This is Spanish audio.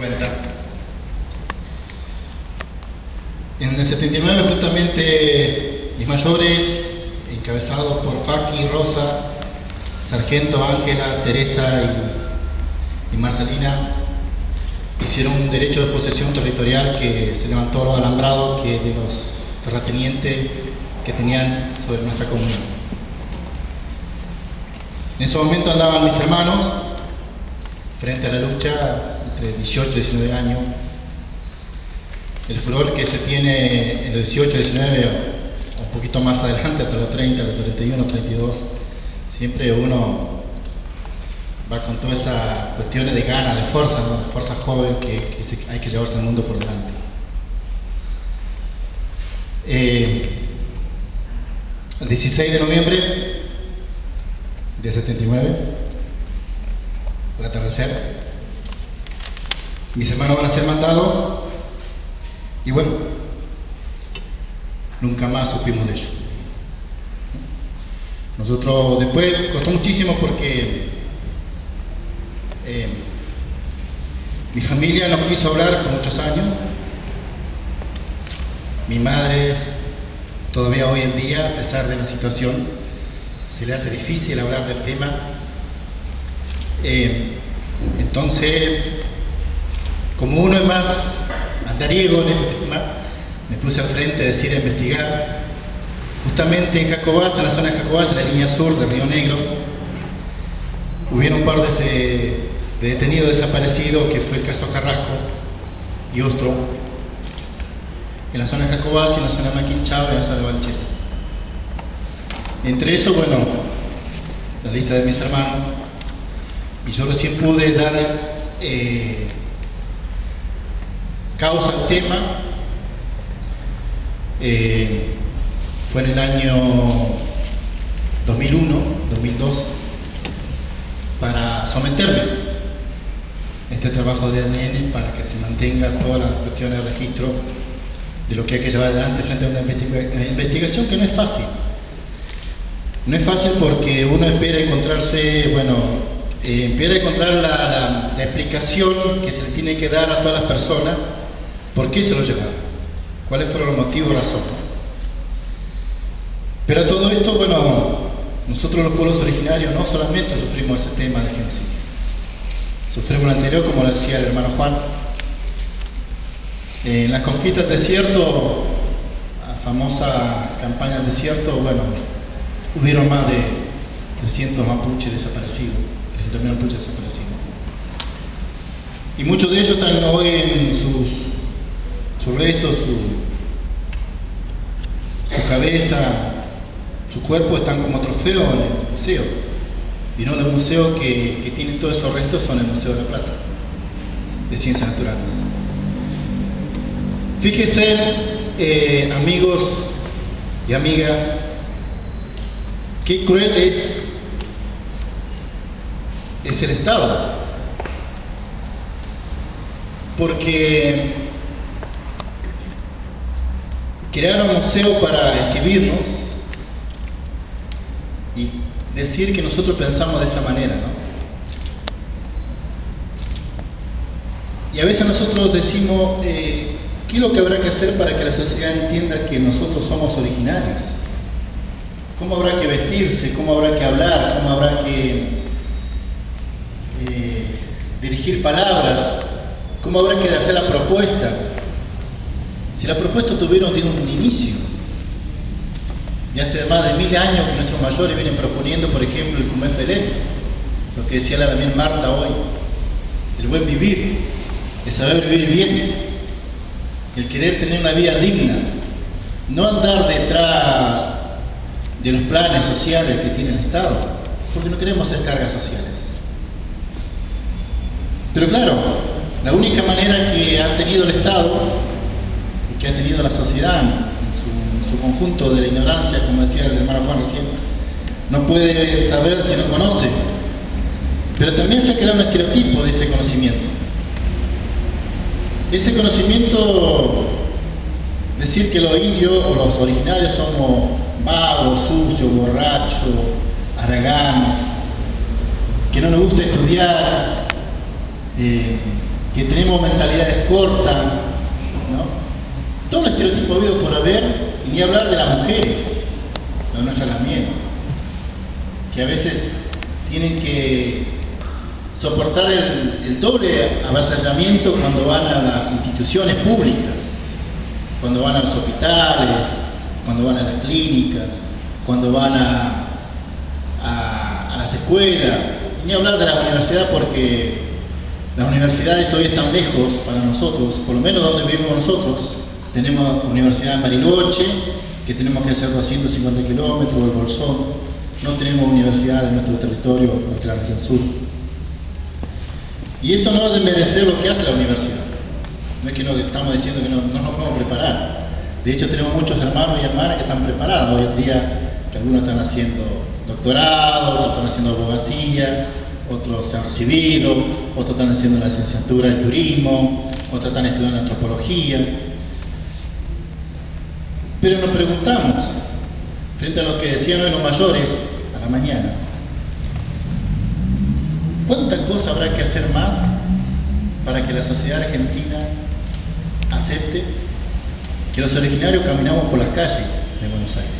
cuenta. En el 79 justamente mis mayores, encabezados por Faki, Rosa, Sargento, Ángela, Teresa y, y Marcelina, hicieron un derecho de posesión territorial que se levantó los alambrados que de los terratenientes que tenían sobre nuestra comunidad. En ese momento andaban mis hermanos frente a la lucha entre 18 y 19 años. El furor que se tiene en los 18 y 19, un poquito más adelante, hasta los 30, los 31, 32, siempre uno va con todas esas cuestiones de ganas, de fuerza, ¿no? fuerza joven que, hay que llevarse al mundo por delante. Eh, el 16 de noviembre de 79, al atardecer, mis hermanos van a ser mandados y bueno, nunca más supimos de ello. Nosotros después costó muchísimo porque eh, mi familia no quiso hablar por muchos años. Mi madre todavía hoy en día, a pesar de la situación, se le hace difícil hablar del tema. Eh, entonces, como uno es más andariego en este tema, me puse al frente a decir, a investigar. Justamente en Jacobás, en la zona de Jacobás, en la línea sur del Río Negro, hubieron un par de, de detenidos desaparecidos, que fue el caso Carrasco y Ostro, en la zona de Jacobás, en la zona de Maquinchao y en la zona de Valcheta. Entre eso, bueno, la lista de mis hermanos, y yo recién pude dar eh, causa al tema, eh, fue en el año 2001, 2002, para someterme a este trabajo de ADN para que se mantenga toda la cuestión de registro de lo que hay que llevar adelante frente a una investigación que no es fácil. No es fácil porque uno espera encontrarse, bueno, eh, espera encontrar la, explicación que se le tiene que dar a todas las personas por qué se lo llevaron, cuáles fueron los motivos, razones. Pero todo esto, bueno, nosotros los pueblos originarios no solamente sufrimos ese tema del genocidio, sufrimos lo anterior, como lo decía el hermano Juan, en las conquistas del desierto, la famosa campaña del desierto, bueno, hubieron más de 300 mapuches desaparecidos, 300 mil mapuches desaparecidos. Y muchos de ellos están hoy en sus, sus restos, su, su cabeza, su cuerpo están como trofeo en el museo. Y no los museos que, que tienen todos esos restos son el Museo de la Plata, de Ciencias Naturales. Fíjense, eh, amigos y amigas, qué cruel es, es el Estado. Porque crearon un museo para exhibirnos y decir que nosotros pensamos de esa manera, ¿no? Y a veces nosotros decimos, eh, ¿Qué es lo que habrá que hacer para que la sociedad entienda que nosotros somos originarios? ¿Cómo habrá que vestirse? ¿Cómo habrá que hablar? ¿Cómo habrá que eh, dirigir palabras? ¿Cómo habrá que hacer la propuesta? Si la propuesta tuvieron un inicio, de hace más de mil años que nuestros mayores vienen proponiendo, por ejemplo, el Cumefelén, lo que decía la también Marta hoy, el buen vivir, el saber vivir bien, el querer tener una vida digna, no andar detrás de los planes sociales que tiene el Estado, porque no queremos hacer cargas sociales. Pero claro, la única manera que ha tenido el Estado y que ha tenido la sociedad en su, conjunto de la ignorancia, como decía el hermano Juan recién, no puede saber si no conoce, pero también se ha creado un estereotipo de ese conocimiento. Ese conocimiento, decir que los indios o los originarios somos vagos, sucios, borrachos, araganos, que no nos gusta estudiar, que tenemos mentalidades cortas, ¿no? Todo el estereotipo habido por haber, y ni hablar de las mujeres, no nuestras también, que a veces tienen que soportar el, doble avasallamiento cuando van a las instituciones públicas, cuando van a los hospitales, cuando van a las clínicas, cuando van a, las escuelas, ni hablar de la universidad porque las universidades todavía están lejos para nosotros, por lo menos donde vivimos nosotros. Tenemos Universidad de Bariloche, que tenemos que hacer 250 kilómetros, el Bolsón. No tenemos universidad en nuestro territorio, en la región sur. Y esto no es de merecer lo que hace la universidad. No es que nos estamos diciendo que no, no nos podemos preparar. De hecho, tenemos muchos hermanos y hermanas que están preparados hoy en día, que algunos están haciendo doctorado, otros están haciendo abogacía, otros se han recibido, otros están haciendo la licenciatura en turismo, otros están estudiando antropología. Pero nos preguntamos, frente a lo que decían hoy los mayores a la mañana, ¿cuántas cosas habrá que hacer más para que la sociedad argentina acepte que los originarios caminamos por las calles de Buenos Aires?